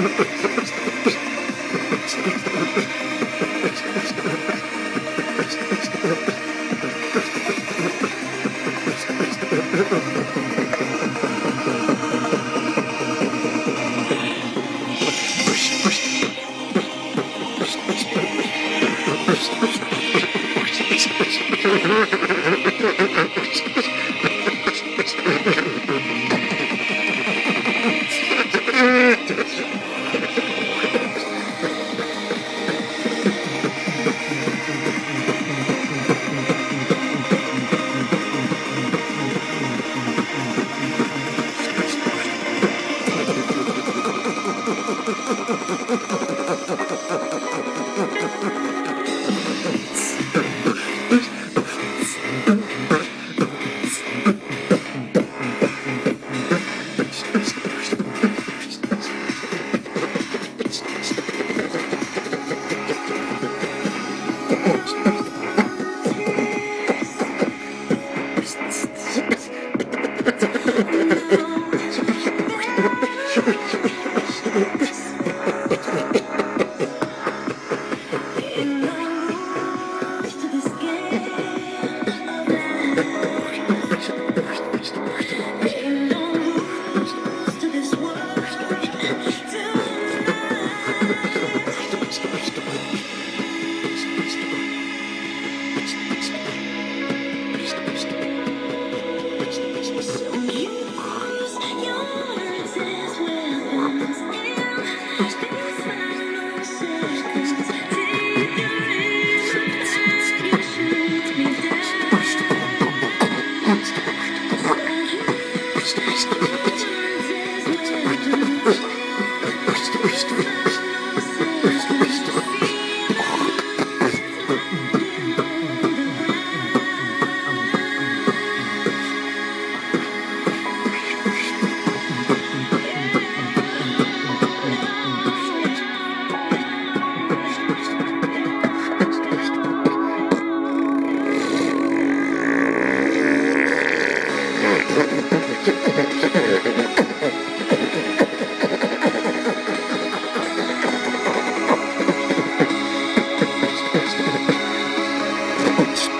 Ha ha ha ha. Sure.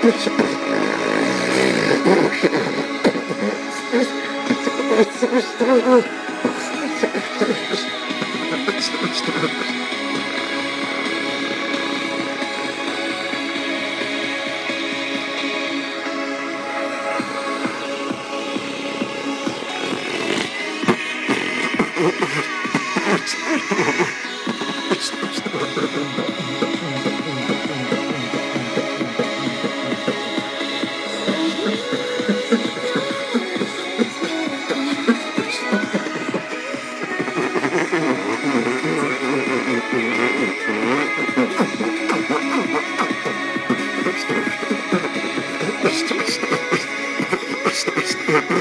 Oh, Stop, stop, stop.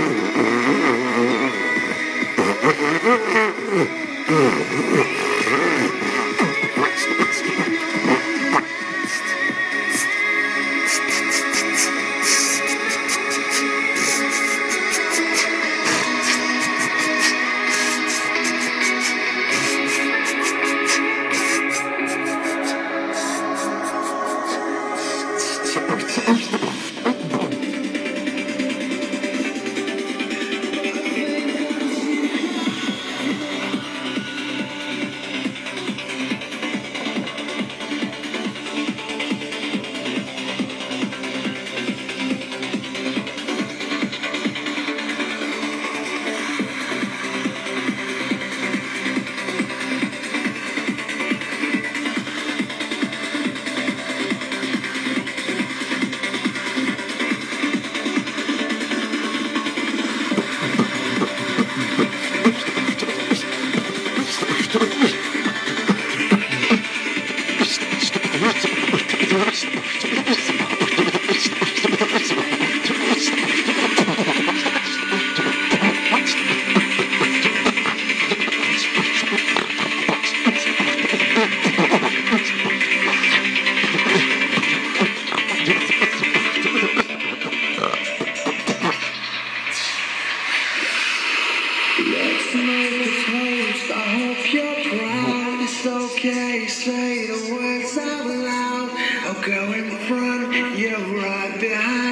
Make the toast, I hope you're proud. It's okay, say the words out loud. I'll go in front, you're right behind.